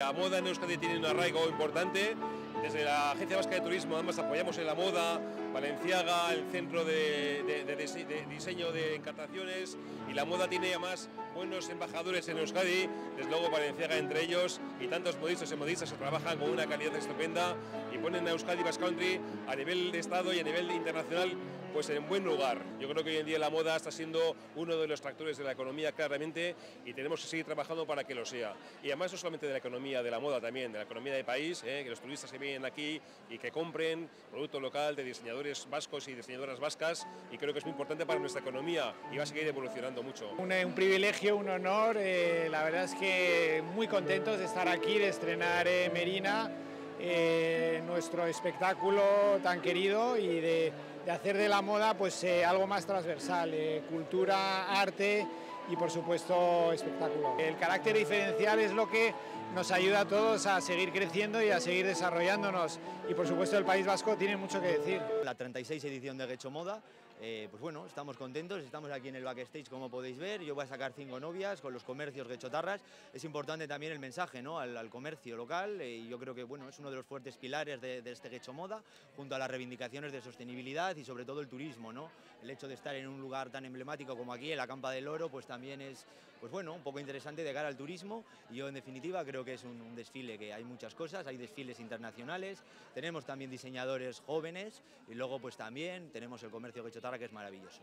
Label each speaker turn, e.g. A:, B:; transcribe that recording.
A: La moda en Euskadi tiene un arraigo importante. Desde la Agencia Vasca de Turismo además apoyamos en la moda, Valenciaga, el centro de, de- de dise- de diseño de encartaciones y la moda tiene además buenos embajadores en Euskadi, desde luego Valenciaga entre ellos y tantos modistas y modistas que trabajan con una calidad estupenda y ponen a Euskadi Basque Country a nivel de Estado y a nivel internacional pues en buen lugar. Yo creo que hoy en día la moda está siendo uno de los tractores de la economía claramente y tenemos que seguir trabajando para que lo sea. Y además no solamente de la economía de la moda también, de la economía del país, eh, que los turistas que vienen aquí y que compren producto local de diseñadores vascos y diseñadoras vascas y creo que es muy importante para nuestra economía y va a seguir evolucionando mucho.
B: Un, un privilegio, un honor. eh, la verdad es que muy contentos de estar aquí, de estrenar eh, Merina, eh, nuestro espectáculo tan querido y de, de hacer de la moda pues eh, algo más transversal, eh, cultura, arte y por supuesto espectáculo. El carácter diferencial es lo que nos ayuda a todos a seguir creciendo y a seguir desarrollándonos y por supuesto el País Vasco tiene mucho que decir.
C: La 36 edición de Gecho Moda, eh, pues bueno, estamos contentos, estamos aquí en el backstage como podéis ver, yo voy a sacar cinco novias con los comercios gechotarras, es importante también el mensaje ¿no? al, al comercio local eh, y yo creo que bueno, es uno de los fuertes pilares de, de este Gecho Moda, junto a las reivindicaciones de sostenibilidad y sobre todo el turismo, ¿no? el hecho de estar en un lugar tan emblemático como aquí, en la Campa del Oro, pues también es pues bueno, un poco interesante de cara al turismo. Y yo en definitiva creo que es un, un desfile que hay muchas cosas, hay desfiles internacionales, tenemos también diseñadores jóvenes. Y luego pues también tenemos el comercio que es maravilloso.